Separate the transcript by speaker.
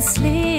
Speaker 1: sleep.